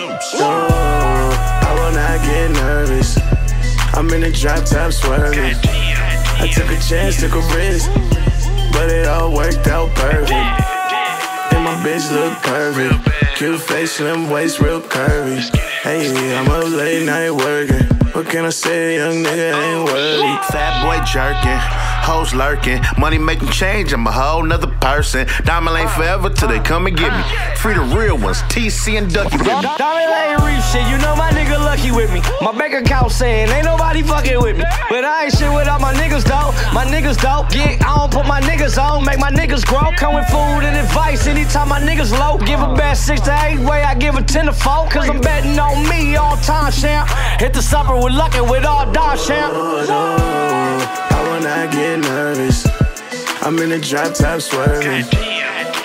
No, I will not get nervous. I'm in a drop top swerving. I took a chance, took a risk, but it all worked out perfect. And my bitch look perfect. Cute face, slim waist, real curvy. Hey, I'm a late night working. What can I say, young nigga ain't worried. Fat boy jerking, hoes lurking, money making change. I'm a whole nother person. Diamond lane forever till they come and get me. Free the real ones, TC and Ducky with me. Diamond Lane Reef shit, you know my nigga lucky with me. My bank account saying ain't nobody fucking with me. But I ain't shit without my niggas though. My niggas though, yeah, I don't put my niggas on, make my niggas grow. Come with food and advice anytime my niggas low. Give a bet six to eight way, I give a ten to four. Cause I'm betting on me all time, champ. Hit the supper with luck and with all dog champ. Oh, no, I will not get nervous. I'm in a drop top swerving.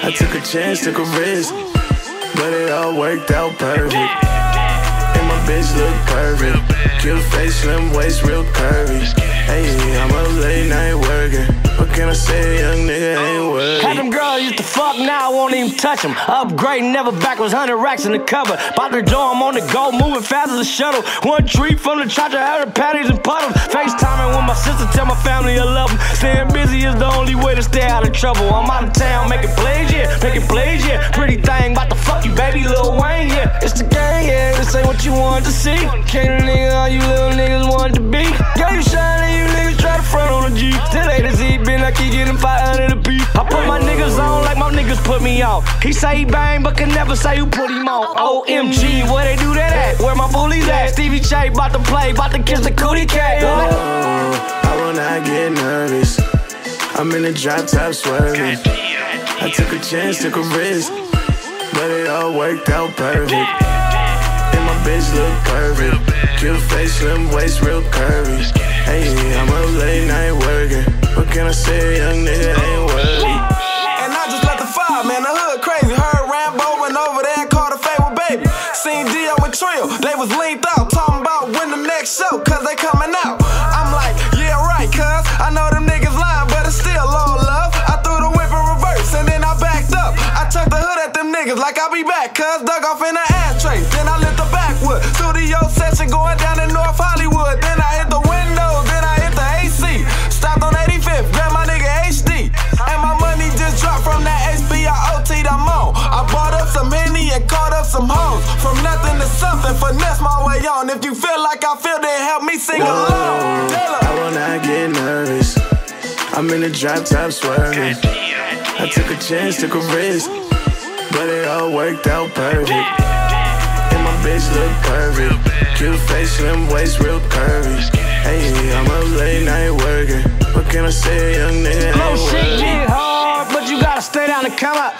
I took a chance, took a risk, but it all worked out perfect. And my bitch look perfect. Cute face, slim waist, real curvy. Hey, I'm a late night working. What can I say, young nigga even touch them. Upgrading, never backwards, 100 racks in the cover. About to draw, I'm on the go, moving fast as a shuttle. One tree from the charger, out of patties and puddles. FaceTiming with my sister, tell my family I love them. Staying busy is the only way to stay out of trouble. I'm out of town, making plays, yeah, making plays, yeah. Pretty thing, about to fuck you, baby, Lil Wayne, yeah. It's the gang, yeah, this ain't what you wanted to see. Can't a nigga all you little niggas wanted to be. Girl, you shining, you niggas try to front on the G. Till to Z, been keep getting 500 a niggas on like my niggas put me on. He say he bang, but can never say who put him on. OMG, where they do that at? Where my bullies at? Stevie J, bout to play, bout to kiss the cootie cat. Oh, I will not get nervous. I'm in the drop top swerving. I took a chance, took a risk, but it all worked out perfect. And my bitch look perfect. Cute face, slim waist, real curvy. Hey, I'm up late night working. What can I say, young nigga They was linked out. Talking about when the next show, cause they coming out. I'm like, yeah, right, cuz. I know them niggas lying, but it's still all love. I threw the whip in reverse and then I backed up. I took the hood at them niggas like I'll be back, cuz. Dug off in the ashtray, then I lit the backwood. Studio session going down in North Hollywood. Then I hit the some Henny and caught up some hoes. From nothing to something, finesse my way on. If you feel like I feel, then help me sing along. Tell 'em. I will not get nervous. I'm in the drop top swerving. I took a chance, took a risk, but it all worked out perfect. And my bitch look perfect. Cute face, slim waist, real curvy. Hey, I'm a late night working. What can I say, young nigga? Low ain't shit down come up.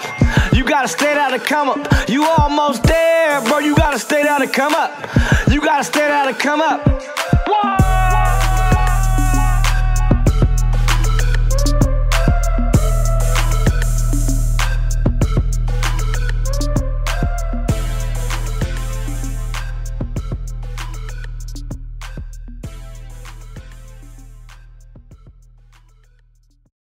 You gotta stay down to come up. You almost there, bro. You gotta stay down to come up. You gotta stay down to come up.